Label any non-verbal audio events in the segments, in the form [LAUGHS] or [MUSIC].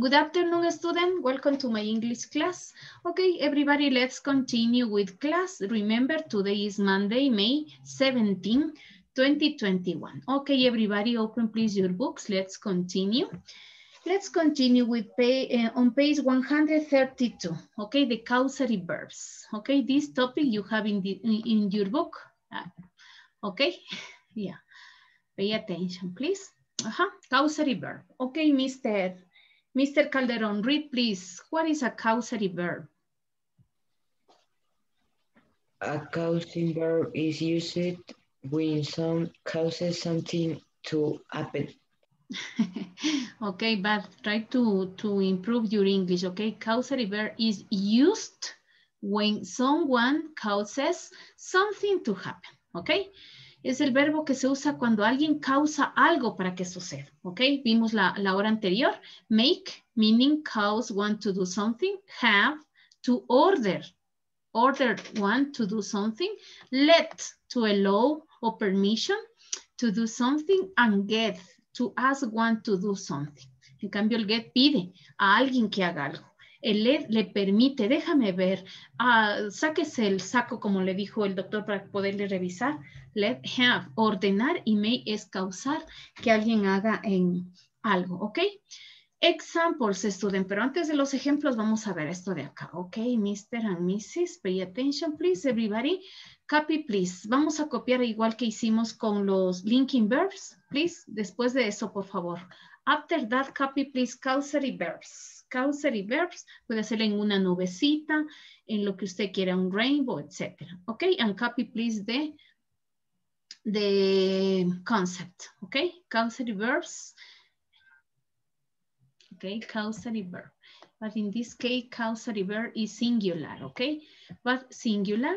Good afternoon, student. Welcome to my English class. Okay, everybody, let's continue with class. Remember, today is Monday, May 17, 2021. Okay, everybody, open please your books. Let's continue. Let's continue with pay, uh, on page 132. Okay, the causary verbs. Okay, this topic you have in, the, in, in your book. Uh, okay, [LAUGHS] yeah. Pay attention, please. Uh -huh. Causary verb. Okay, Mr. Mr. Calderon, read please. What is a causative verb? A causing verb is used when some causes something to happen. [LAUGHS] okay, but try to, to improve your English, okay? Causative verb is used when someone causes something to happen, okay? Es el verbo que se usa cuando alguien causa algo para que suceda, ¿ok? Vimos la, la hora anterior. Make, meaning cause one to do something. Have, to order, order one to do something. Let, to allow or permission to do something. And get, to ask one to do something. En cambio, el get pide a alguien que haga algo. El LED le permite, déjame ver, uh, sáquese el saco como le dijo el doctor para poderle revisar. Let have, ordenar y may es causar que alguien haga en algo, ¿ok? Examples, student, pero antes de los ejemplos vamos a ver esto de acá, ¿ok? Mr. and Mrs., pay attention, please, everybody. Copy, please. Vamos a copiar igual que hicimos con los linking verbs, please. Después de eso, por favor. After that, copy, please, causary verbs causary verbs, puede ser en una nubecita, en lo que usted quiera, un rainbow, etc. Ok, and copy please the, the concept. Ok, causary verbs. Ok, causary verb. But in this case, causary verb is singular, okay? But singular,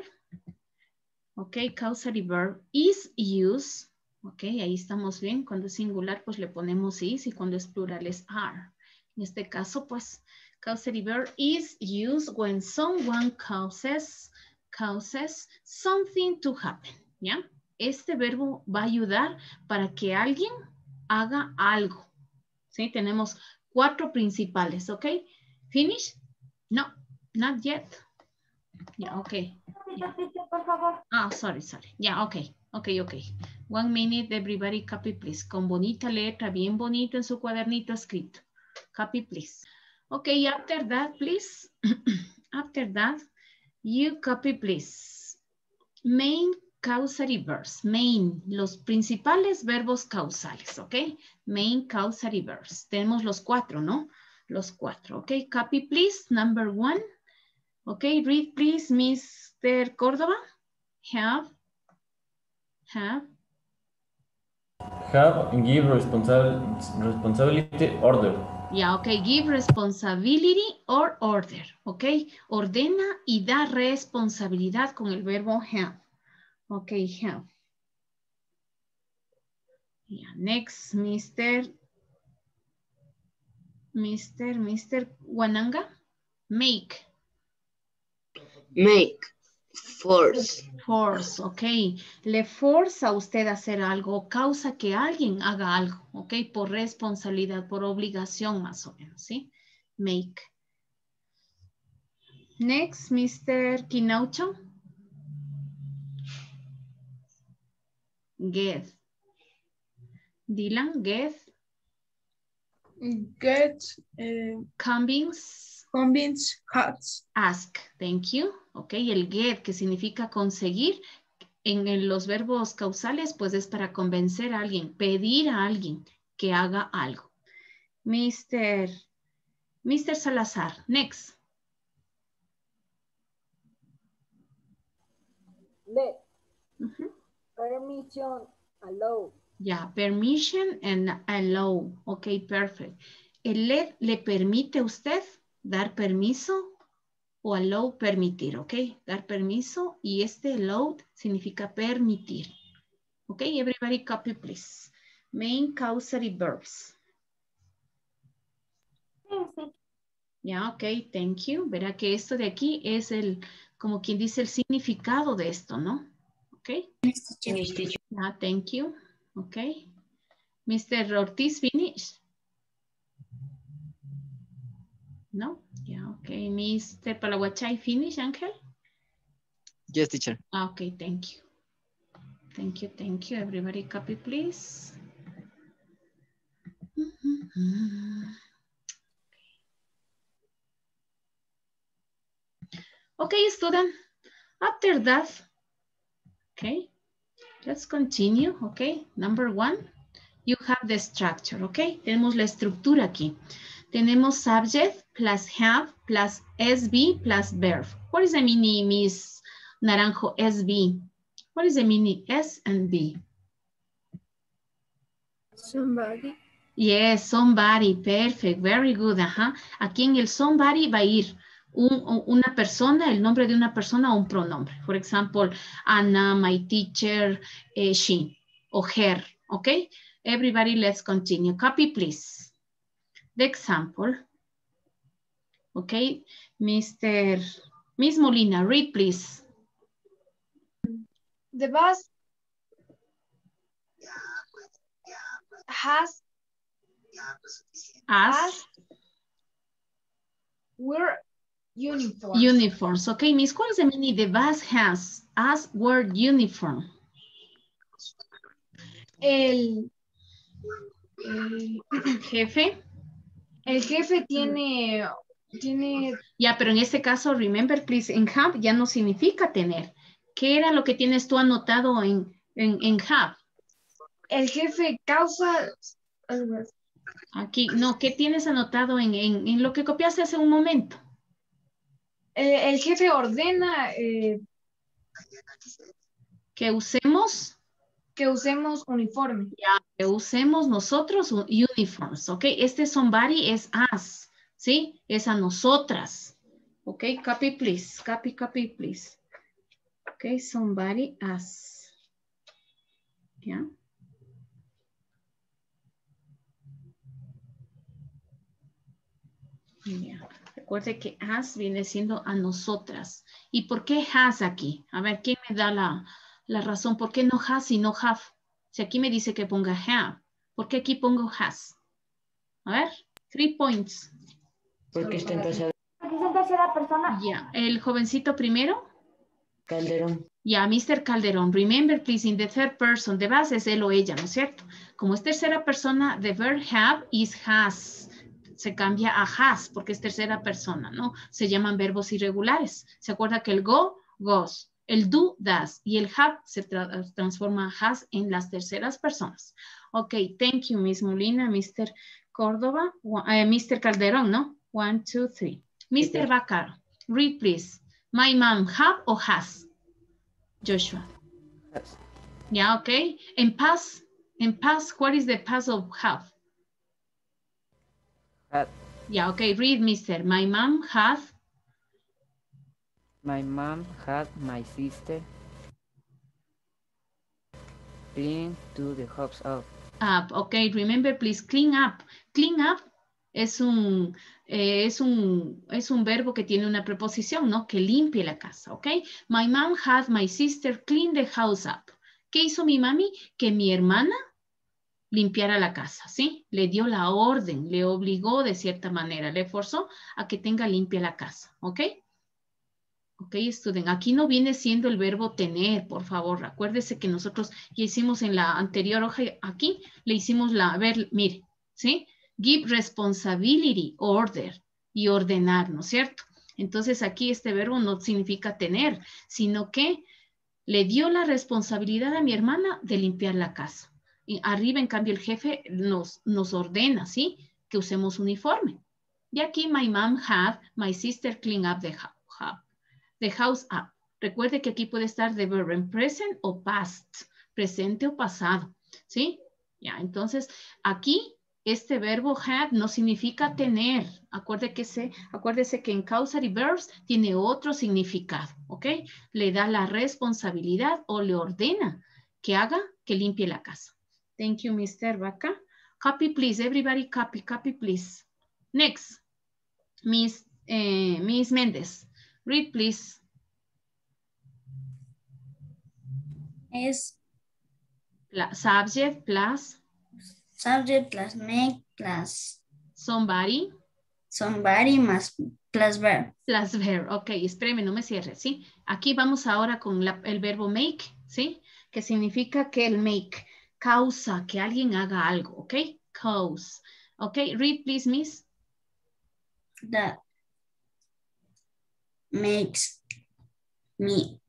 okay, causary verb is used, okay, ahí estamos bien. Cuando es singular, pues le ponemos is y cuando es plural es are. En este caso, pues, causary verb is used when someone causes, causes something to happen, ¿ya? Este verbo va a ayudar para que alguien haga algo, ¿sí? Tenemos cuatro principales, ¿ok? Finish? No, not yet. Yeah, okay. Yeah. Ah, sorry, sorry. Yeah, okay. Okay, okay. One minute, everybody copy, please. Con bonita letra, bien bonito en su cuadernito escrito. Copy, please. Okay, after that, please. [CLEARS THROAT] after that, you copy, please. Main causary verbs. Main, los principales verbos causales, ¿ok? Main causary verbs. Tenemos los cuatro, ¿no? Los cuatro, ¿ok? Copy, please. Number one. Ok, read, please, Mr. Córdoba. Have. Have. Have, give responsibility, order. Yeah, okay, give responsibility or order, okay? Ordena y da responsabilidad con el verbo have. Okay, have. Yeah, next, Mr. Mr. Mr. Wananga, make. Make, force. Force, ok. Le forza a usted a hacer algo, causa que alguien haga algo, ok, por responsabilidad, por obligación más o menos, ¿sí? Make. Next, Mr. Kinaucho. Get. Dylan, get. Get. Uh, Convince. convince. Cuts. Ask. Thank you. Ok, el get, que significa conseguir, en, en, los verbos causales, pues es para convencer a alguien, pedir a alguien que haga algo. Mr. Mr. Salazar, next. Let. Uh -huh. Permission, allow. Ya, yeah, permission and allow. Ok, perfect. El let le permite a usted dar permiso o allow, permitir, ¿ok? Dar permiso y este allow significa permitir. ¿Ok? Everybody copy, please. Main causary verbs. Ya, yeah, ok, thank you. Verá que esto de aquí es el, como quien dice, el significado de esto, ¿no? Ok. Yeah, thank you. Ok. Mr. Ortiz, finish. No? Yeah, okay. Mr. Palawachai, finish, Angel? Yes, teacher. Ah, Okay, thank you. Thank you, thank you. Everybody copy, please. Okay, student. After that, okay, let's continue, okay. Number one, you have the structure, okay. Tenemos la estructura aquí. Tenemos subject plus have plus SB plus verb. What is the meaning, Miss Naranjo, SB? What is the meaning S and B? Somebody. Yes, somebody, perfect, very good, ajá. Aquí en el somebody va a ir un- un- una persona, el nombre de una persona o un pronombre. For example, Anna, my teacher, eh, she, o her, okay? Everybody, let's continue. Copy, please. The example, okay? Mr. Miss Molina, read, please. The bus has As has wear uniform. uniforms, okay? Miss, ¿cuál es el meaning de bus has? As word uniform. el, el, Jefe. el jefe tiene tiene Ya, pero en este caso, remember, please, en have ya no significa tener. ¿Qué era lo que tienes tú anotado en, en, en have? el jefe causa. Aquí, no, ¿qué tienes anotado en, en, en lo que copiaste hace un momento? Eh, el jefe ordena eh, Que usemos, que usemos uniforme. que usemos nosotros un- uniforms, ¿ok? Este somebody es us, ¿sí? Es a nosotras, ¿ok? Copy, please, copy, copy, please. Ok, somebody us. ¿Ya? Ya. Recuerde que has viene siendo a nosotras. ¿Y por qué has aquí? A ver, ¿quién me da la, la razón? ¿Por qué no has y no have? Si aquí me dice que ponga have, ¿por qué aquí pongo has? A ver, three points. Porque está en pasado. Aquí es en tercera persona. Ya, el jovencito primero. Calderón. Ya, Mr. Calderón, remember please in the third person, the base es él o ella, ¿no es cierto? Como es tercera persona, the verb have is has. Se cambia a has porque es tercera persona, ¿no? Se llaman verbos irregulares. ¿Se acuerda que el go, goes, el do, does y el have se tra- transforma a has en las terceras personas? Ok, thank you, Miss Molina, Mr. Córdoba, eh, Mr. Calderón, ¿no? One, two, three. Mr. Bacar, read please. My mom have or has? Joshua. Has. Yeah, okay. And pass, and pass, what is the pass of have? Had. Yeah, okay, read, mister. My mom had, My mom had my sister clean to the house up. up. Okay, remember, please, clean up. Clean up es un, eh, es un, es un verbo que tiene una preposición, ¿no? Que limpie la casa, ¿ok? My mom had my sister clean the house up. ¿Qué hizo mi mami? Que mi hermana limpiara la casa, ¿sí? Le dio la orden, le obligó de cierta manera, le forzó a que tenga limpia la casa, ¿ok? Ok, student, aquí no viene siendo el verbo tener, por favor, acuérdese que nosotros ya hicimos en la anterior hoja, aquí le hicimos la, a ver, mire, ¿sí? Give responsibility, order y ordenar, ¿no es cierto? Entonces aquí este verbo no significa tener, sino que le dio la responsabilidad a mi hermana de limpiar la casa. Arriba, en cambio, el jefe nos, nos ordena, ¿sí? Que usemos uniforme. Y aquí, my mom had my sister clean up the, house, the house up. Recuerde que aquí puede estar the verb en present o past, presente o pasado, ¿sí? Ya, entonces, aquí este verbo had no significa tener. Acuerde que se, acuérdese que en causal y verbs tiene otro significado, ¿ok? Le da la responsabilidad o le ordena que haga, que limpie la casa. Thank you, Mr. Vaca. Copy, please. Everybody copy, copy, please. Next, Miss, eh, Miss Méndez. Read, please. Es Pla- subject plus subject plus make plus Somebody Somebody más plus verb. plus verb. Ok, espéreme, no me cierre, ¿sí? Aquí vamos ahora con la- el verbo make, ¿sí? Que significa que el make causa que alguien haga algo, ¿ok? Cause. Ok, read please, miss. That makes me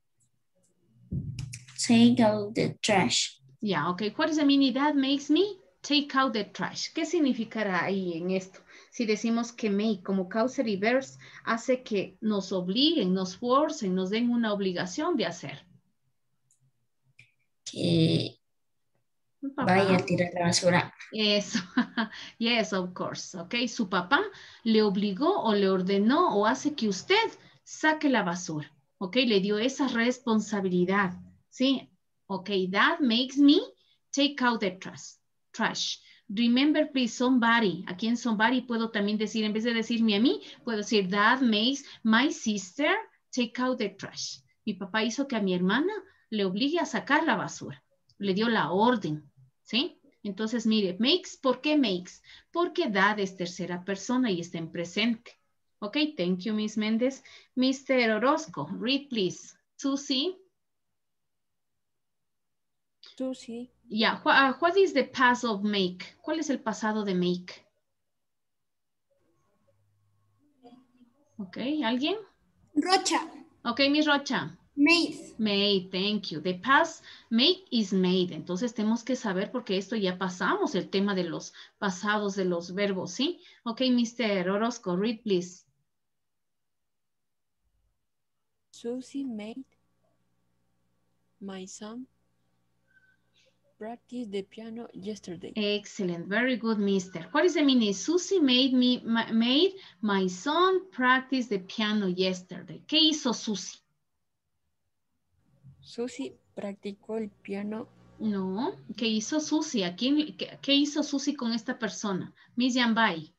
take out the trash. Yeah, ok. What is the meaning? That makes me take out the trash. ¿Qué significará ahí en esto? Si decimos que make como causa reverse hace que nos obliguen, nos forcen, nos den una obligación de hacer. Que Papá. vaya a tirar la basura. Eso, [LAUGHS] yes, of course, ok. Su papá le obligó o le ordenó o hace que usted saque la basura, ok. Le dio esa responsabilidad, ¿sí? Ok, that makes me take out the trash. trash. Remember, please, somebody. Aquí en somebody puedo también decir, en vez de decirme a mí, puedo decir, that makes my sister take out the trash. Mi papá hizo que a mi hermana le obligue a sacar la basura. Le dio la orden, ¿sí? Entonces, mire, makes, ¿por qué makes? Porque that es tercera persona y está en presente. Ok, thank you, Miss Méndez. Mr. Orozco, read please. Susie, Susie. yeah, wha- uh, what is the past of make? ¿Cuál es el pasado de make? Ok, ¿alguien? Rocha. Ok, Miss Rocha. Made. Made, thank you. The past make is made. Entonces tenemos que saber porque esto ya pasamos el tema de los pasados de los verbos, ¿sí? Ok, Mr. Orozco, read please. Susie made my son practice the piano yesterday. Excellent, very good, Mister. What is the meaning? Susie made me ma- made my son practice the piano yesterday. ¿Qué hizo Susie? Susie practicó el piano. No, ¿qué hizo Susie? ¿A quién- qué, qué hizo Susie con esta persona? Miss Yambay.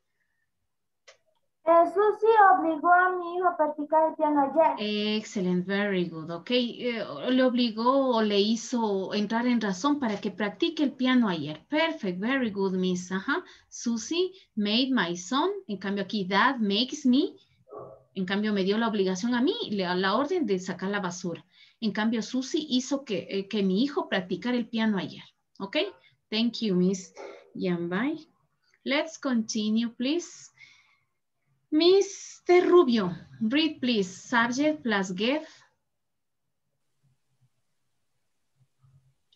Eh, Susi obligó a mi hijo a practicar el piano ayer. Excellent, very good. Ok, eh, le obligó o le hizo entrar en razón para que practique el piano ayer. Perfect, very good, Miss. Ajá. Susie made my son. En cambio aquí, that makes me. En cambio me dio la obligación a mí, le- la orden de sacar la basura. En cambio, Susie hizo que, eh, que mi hijo practicara el piano ayer. Ok, thank you, Miss Yambay. Let's continue, please. Mr. Rubio, read please. Subject plus get.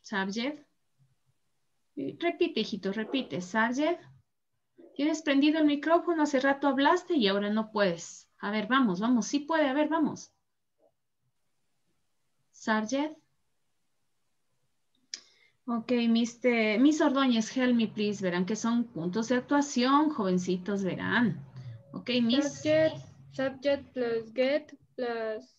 Subject. Repite, hijito, repite. Subject. Tienes prendido el micrófono, hace rato hablaste y ahora no puedes. A ver, vamos, vamos. Sí puede, a ver, vamos. Subject. Ok, Mr. Miss Ordóñez, help me please. Verán que son puntos de actuación, jovencitos, verán. Ok, Miss. Subject, subject plus get plus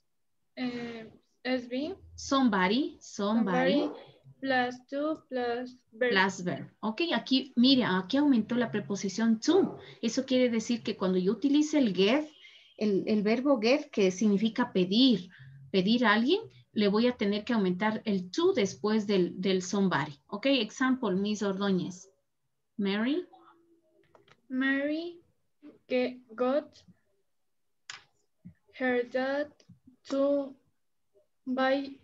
eh, SB. Somebody, somebody, Somebody plus to plus verb. plus verb. Ok, aquí, mira, aquí aumentó la preposición to. Eso quiere decir que cuando yo utilice el get, el, el verbo get, que significa pedir, pedir a alguien, le voy a tener que aumentar el to después del, del somebody. Ok, example, Miss Ordóñez. Mary, Mary got her dad to buy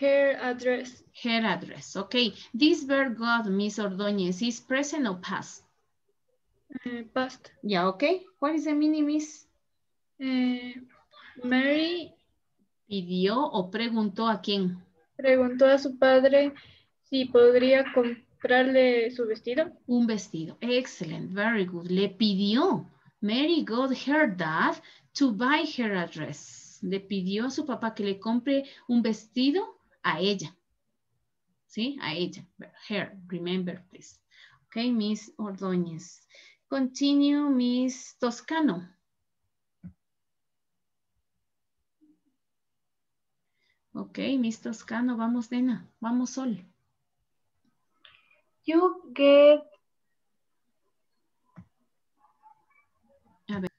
her address. her address. Ok, this verb got, Miss Ordóñez, is present or past? Eh, past. Yeah, ok. What is the meaning, Miss? Eh, Mary ¿Pidió o preguntó a quién? preguntó a su padre si podría comprarle su vestido. Un vestido. Excellent, very good. Le pidió. Mary got her dad to buy her address. Le pidió a su papá que le compre un vestido a ella. ¿Sí? A ella. Her, remember, please. Ok, Miss Ordóñez. Continue, Miss Toscano. Ok, Miss Toscano, vamos, nena. Vamos, Sol. You get A ver.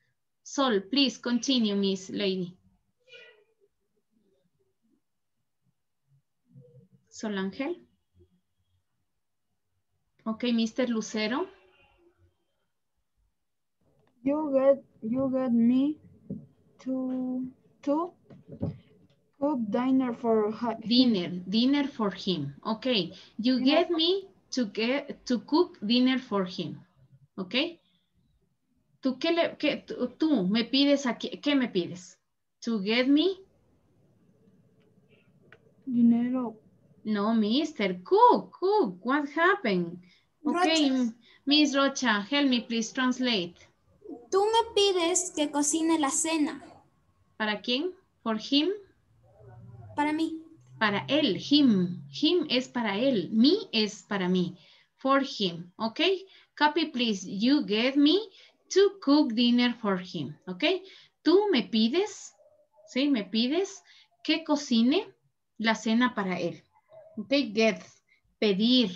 Sol, please continue, Miss Lady. Sol Ángel. Ok, Mr. Lucero. You get you get me to to cook dinner for hi- Dinner, dinner for him. Okay. You get me to get to cook dinner for him. Okay. ¿Tú qué le, qué, tú, tú me pides aquí, qué me pides? To get me, dinero. no, mister, cook, cook, what happened? Okay, Rocha. Miss Rocha, help me please translate. Tú me pides que cocine la cena ¿Para quién? For him, para mí. para él, him, him es para él, me es para mí, for him, okay? Copy please, you get me to cook dinner for him, okay? Tú me pides, ¿sí? Me pides que cocine la cena para él, okay? Get, pedir,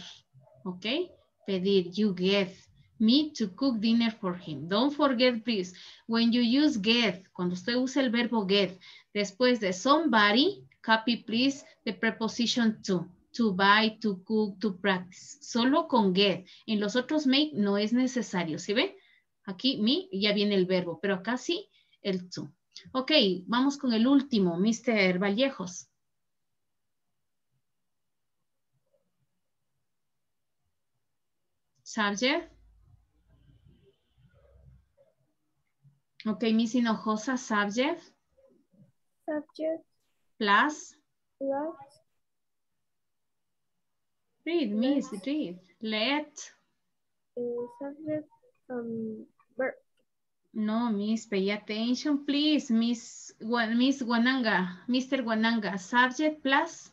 okay? Pedir, you get me to cook dinner for him. Don't forget please, when you use get, cuando usted usa el verbo get, después de somebody, copy please the preposition to. To buy, to cook, to practice. Solo con get. En los otros make no es necesario. ¿Sí ve? Aquí me ya viene el verbo, pero acá sí el to. Ok, vamos con el último, Mr. Vallejos. Subject. Ok, Miss Hinojosa, subject. Subject Plus. plus Read, Miss, read. Let. uh, subject um, verb. No, Miss, pay attention, please. Miss, Gua- Miss Guananga, Mr. Guananga, subject plus,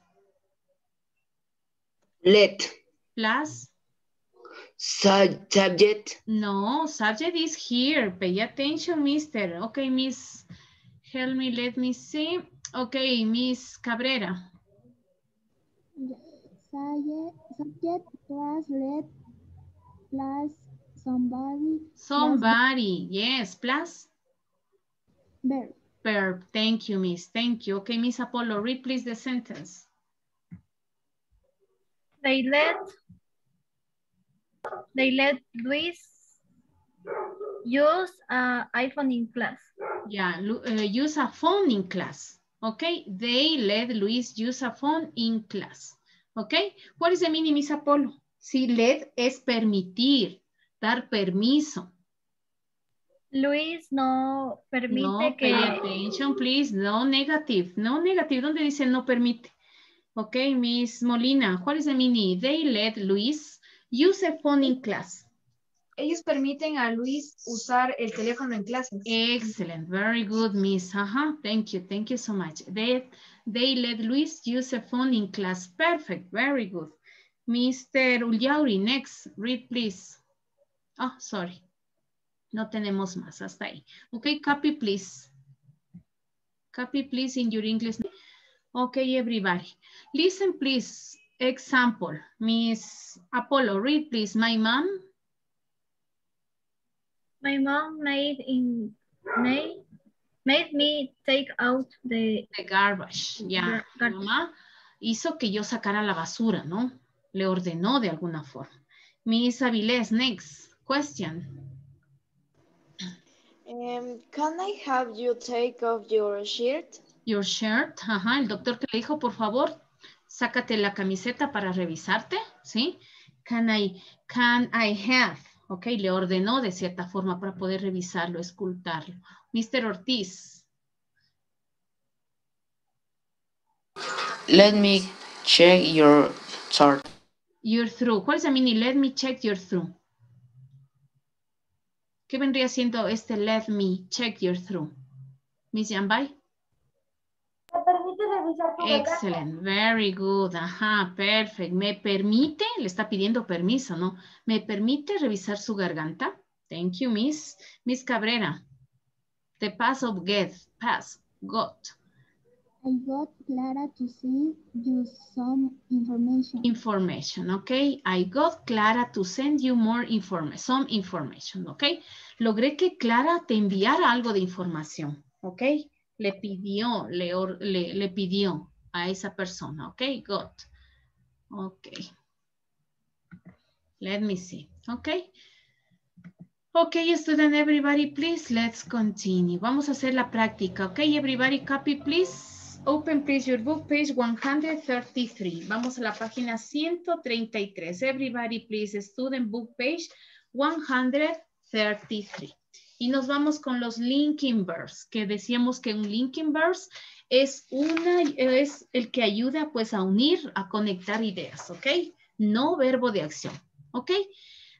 Let. plus. Su- subject. No, subject is here. Pay attention, mister. Okay, Miss, help me, let me see. Okay, Miss Cabrera. Subject, plus let plus somebody Somebody, yes, plus verb. verb. Thank you, Miss. Thank you. Okay, Miss Apollo, read please the sentence. They let they let Luis use uh, iPhone in class. Yeah, uh, use a phone in class. Okay, they let Luis use a phone in class. Okay, what is the meaning, Miss Apollo? Si let es permitir, dar permiso. Luis no permite No, que pay attention, please. No negative. No negative. ¿Dónde dice no permite? Okay, Miss Molina, what is the meaning? They let Luis use a phone in class. Ellos permiten a Luis usar el teléfono en clases. Excellent. Very good, Miss. Uh-huh. Thank you. Thank you so much. They, they let Luis use a phone in class. Perfect. Very good. Mr. Ullauri, next. Read, please. Oh, sorry. No tenemos más. Hasta ahí. Okay, copy, please. Copy, please, in your English. Okay, everybody. Listen, please. Example. Miss Apollo, read, please. My mom my mom made in made made me take out the The garbage, ya. Gar- Mamá hizo que yo sacara la basura, ¿no? Le ordenó de alguna forma. Miss Avilés, next question. Um, can I have you take off your shirt? Your shirt, ajá, el doctor que le dijo, por favor, sácate la camiseta para revisarte, ¿sí? Can I, can I have, ok, le ordenó de cierta forma para poder revisarlo, escultarlo. Mr. Ortiz, Let me check your chart. you're through. ¿Cuál es el mini? Let me check you're through. ¿Qué vendría siendo este let me check you're through? Miss Yambay? ¿Me permite revisar tu garganta? Excellent, very good, ajá, perfect. ¿Me permite? Le está pidiendo permiso, ¿no? ¿Me permite revisar su garganta? Thank you, Miss. Miss Cabrera. The pass of get, pass, got. I got Clara to send you some information. Information, okay? I got Clara to send you more information, some information, okay? Logré que Clara te enviara algo de información, okay? Le pidió, le, le, le pidió a esa persona, okay? Got. Okay. Let me see, okay? Okay, student, everybody, please, let's continue. Vamos a hacer la práctica. Okay, everybody, copy, please. Open, please, your book, page 133. Vamos a la página 133. Everybody, please, student book page 133. Y nos vamos con los linking verbs, que decíamos que un linking verbs es, una, es el que ayuda pues a unir, a conectar ideas, ¿ok? No verbo de acción, ¿ok?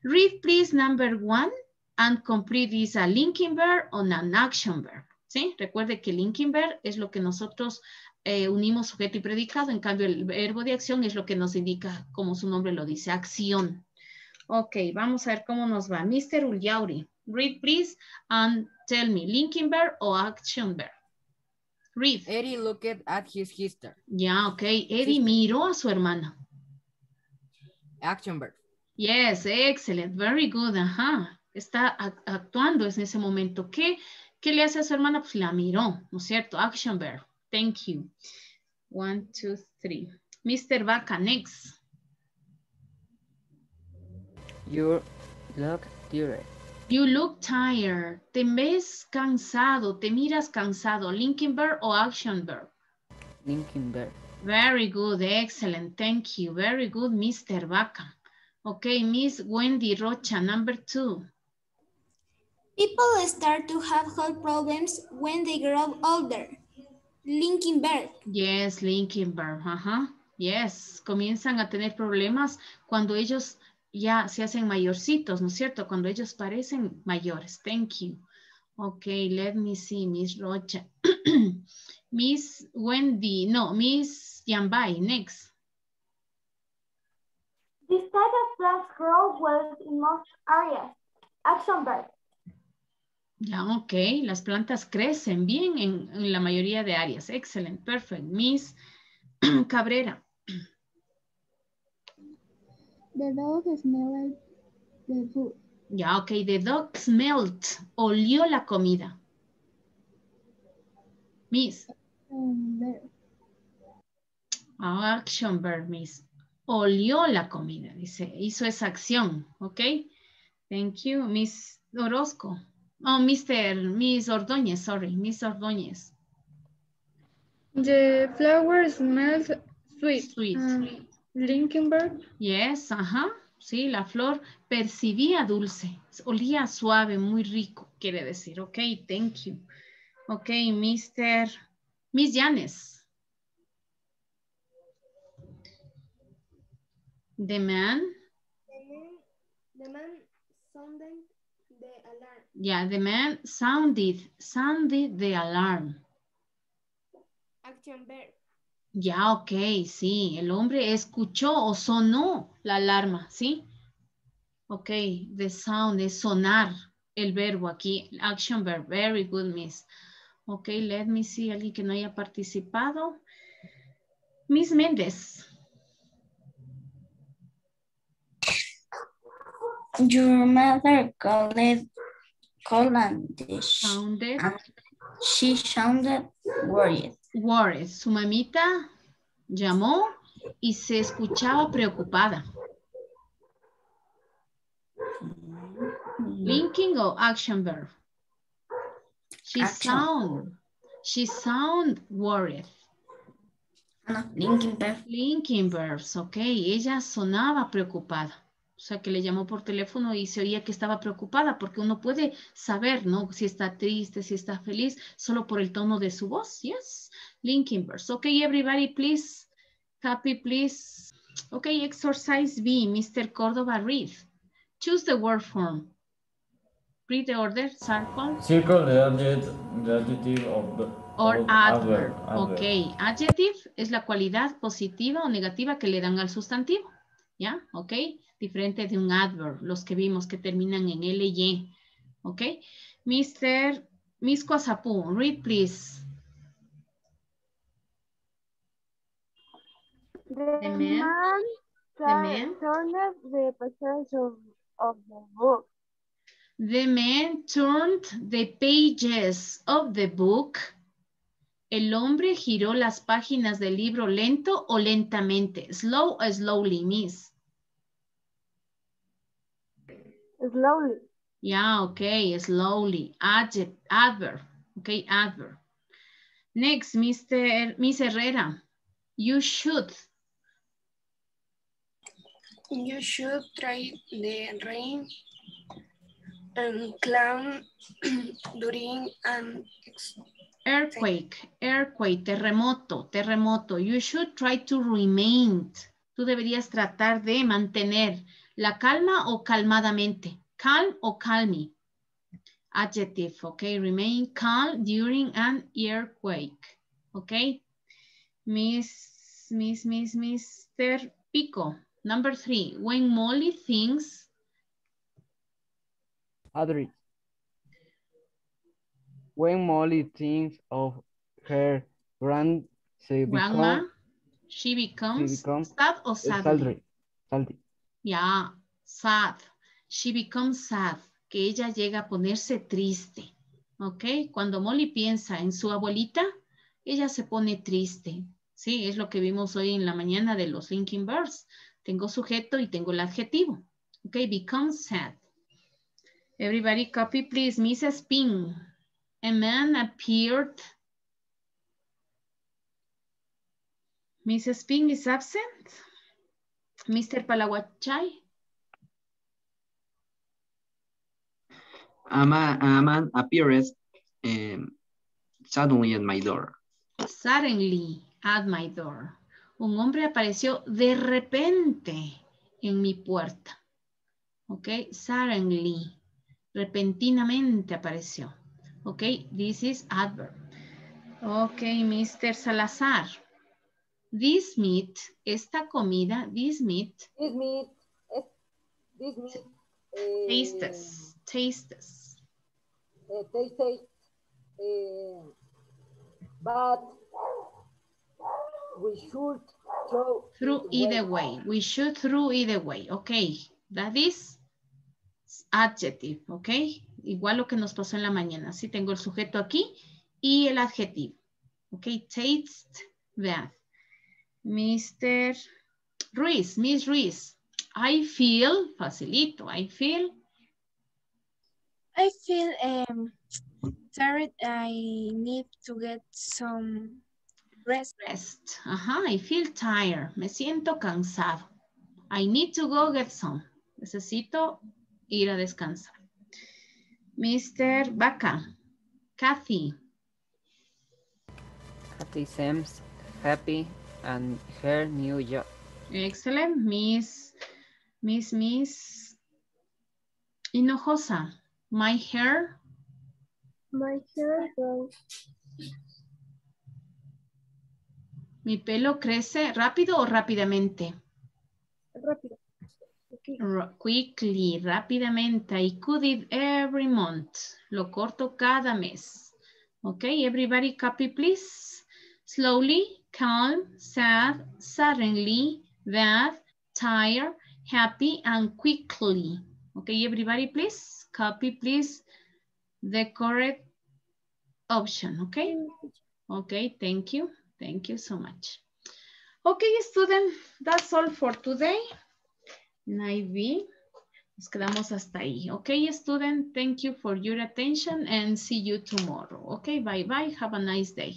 Read please number one and complete is a linking verb on an action verb, ¿sí? Recuerde que linking verb es lo que nosotros eh, unimos sujeto y predicado, en cambio el verbo de acción es lo que nos indica, como su nombre lo dice, acción. Ok, vamos a ver cómo nos va. Mr. Ulyauri, read please and tell me, linking verb o action verb. Read. Eddie looked at his sister. Ya, ok. Eddie miró a su hermana. Action verb. Yes, excellent. Very good. Ajá. Está actuando en ese momento. ¿Qué, ¿Qué le hace a su hermana? Pues la miró, ¿no es cierto? Action verb. Thank you. One, two, three. Mr. Vaca, next. You look tired. You look tired. Te ves cansado. Te miras cansado. Linking verb o action verb? Linking verb. Very good. Excellent. Thank you. Very good, Mr. Vaca. Okay, Miss Wendy Rocha, number two. People start to have health problems when they grow older. Linking verb. Yes, linking verb. Ajá. Yes, comienzan a tener problemas cuando ellos ya se hacen mayorcitos, ¿no es cierto? Cuando ellos parecen mayores. Thank you. Okay, let me see, Miss Rocha. [CLEARS THROAT] Miss Wendy, no, Miss Yambay, next. This type of plants grow well in most areas. Action verb. Ya, ok. Las plantas crecen bien en, en la mayoría de áreas. Excellent, perfect. Miss [CLEARS THROAT] Cabrera. The dog smelled the food. Ya, ok. The dog smelled. Olió la comida. Miss. Verb. Action verb, Miss. Olió la comida, dice. Hizo esa acción, ok. Thank you, Miss Orozco. Oh, Mr. Miss Ordóñez, sorry, Miss Ordóñez. The flower smells sweet. Sweet. Um, linking verb. Yes, ajá. Sí, la flor percibía dulce. Olía suave, muy rico, quiere decir. Ok, thank you. Ok, Mr. Miss Yanes. The man. The man, the man sounded the alarm. Yeah, the man sounded, sounded the alarm. Action verb. Ya, ok, sí. El hombre escuchó o sonó la alarma, ¿sí? Ok, the sound es sonar el verbo aquí. Action verb, very good, miss. Ok, let me see, alguien que no haya participado. Miss Méndez. Your mother called and Sounded. she sounded worried. Worried. Su mamita llamó y se escuchaba preocupada. Linking o action verb? She Action. sound. She sound worried. No, linking verb. Linking verbs, ok. Ella sonaba preocupada. O sea, que le llamó por teléfono y se oía que estaba preocupada porque uno puede saber, ¿no? Si está triste, si está feliz, solo por el tono de su voz. Yes. Linking verbs. Ok, everybody, please. Copy, please. Ok, exercise B. Mr. Córdoba, read. Choose the word form. Read the order, circle. Circle the adjective, the adjective of the Or adverb. adverb. Ok. Adjective es la cualidad positiva o negativa que le dan al sustantivo. ¿Ya? Ok. Diferente de un adverb. Los que vimos que terminan en L y Y. Ok. Mr. Miss Kwasapu, read please. The, The man- man, the tur- man- turned the pages of, of the book. The man turned the pages of the book. El hombre giró las páginas del libro lento o lentamente. Slow o slowly, miss. Slowly. Yeah, okay, slowly. Adverb. Okay, adverb. Next, Mr. Miss Herrera. You should. You should try the rain and climb during an Earthquake, earthquake, terremoto, terremoto. You should try to remain. Tú deberías tratar de mantener la calma o calmadamente. Calm o calmy. Adjective, okay. Remain calm during an earthquake. Okay. Miss, Miss, Miss, Mr. Pico. Number three, when Molly thinks. Adri. When Molly thinks of her grand, she Grandma, become, she becomes, she becomes sad or sadly? Yeah, sad. She becomes sad. Que ella llega a ponerse triste. ¿Ok? Cuando Molly piensa en su abuelita, ella se pone triste. Sí, es lo que vimos hoy en la mañana de los linking verbs. Tengo sujeto y tengo el adjetivo. ¿Ok? Become sad. Everybody copy, please. Mrs. Ping. A man appeared. Mrs. Ping is absent. Mr. Palawachai. A man, a man appears um, suddenly at my door. Suddenly at my door. Un hombre apareció de repente en mi puerta. Ok, suddenly. Repentinamente apareció. Ok, this is adverb. Ok, Mr. Salazar. This meat, esta comida, this meat. This meat, es- this meat. eh, Tastes, tastes. eh, taste, taste, eh, but we should throw Through it either away. way. We should through either way. Ok, that is adjective, ok. Igual lo que nos pasó en la mañana. Sí, tengo el sujeto aquí y el adjetivo. Ok, taste that. Mr. Ruiz, Miss Ruiz. I feel, facilito, I feel I feel um, tired. I need to get some rest. Rest. Ajá, I feel tired. Me siento cansado. I need to go get some. Necesito ir a descansar. Mr. Baca. Kathy. Kathy seems happy and her new job. Excellent. Miss, Miss, Miss. Hinojosa. My hair. My hair grows. Mi pelo crece rápido o rápidamente. Rápido. Okay. Quickly, rápidamente. I cut it every month. Lo corto cada mes. Okay, everybody copy please. Slowly, calm, sad, suddenly, bad, tired, happy, and quickly. Okay, everybody please. Copy please the correct option, okay? Okay, thank you. Thank you so much. Okay, student, that's all for today. Night B. Nos quedamos hasta ahí. Okay, student, thank you for your attention and see you tomorrow. Okay, bye-bye. Have a nice day.